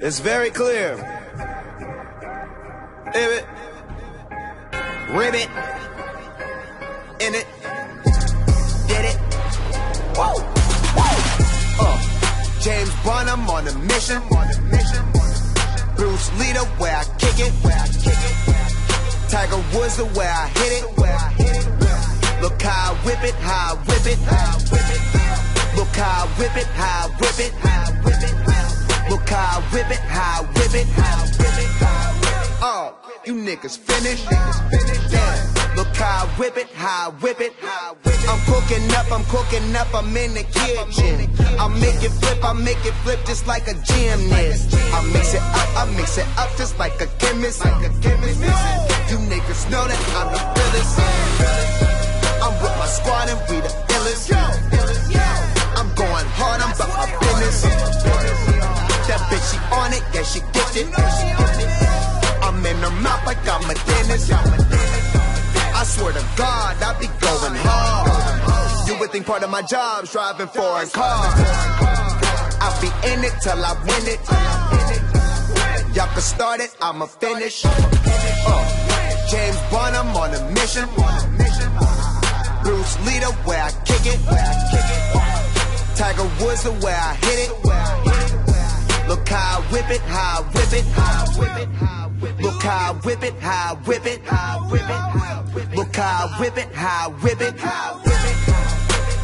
It's very clear. Ribbit. Ribbit. In it. Did it. Whoa. Whoa. Uh, James Bond, I'm on a mission. Bruce Lee, the way I kick it. Tiger Woods, the way I hit it. Look how I whip it, how I whip it. Look how I whip it, how I whip it. Look how I whip it, how I whip it. Oh, you niggas finished? Damn. Look how I whip it, how I whip it. I'm cooking up, I'm cooking up, I'm in the kitchen. I make it flip, I make it flip just like a gymnast. I mix it up, I mix it up just like a chemist. You niggas know that I'm the realest. Swear to God, I be going hard. You would think part of my job's driving foreign cars. I be in it till I win it. Y'all can start it, I'ma finish. Uh, James Bond, I'm on a mission. Bruce Lee, the way I kick it. Tiger Woods, the way I hit it. Look how I whip it, how I whip it. Look how I whip it, how I whip it. How I whip it, how I whip it.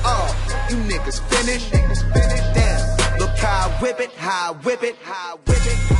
Oh, you niggas finished? Damn. Look how I whip it, how I whip it.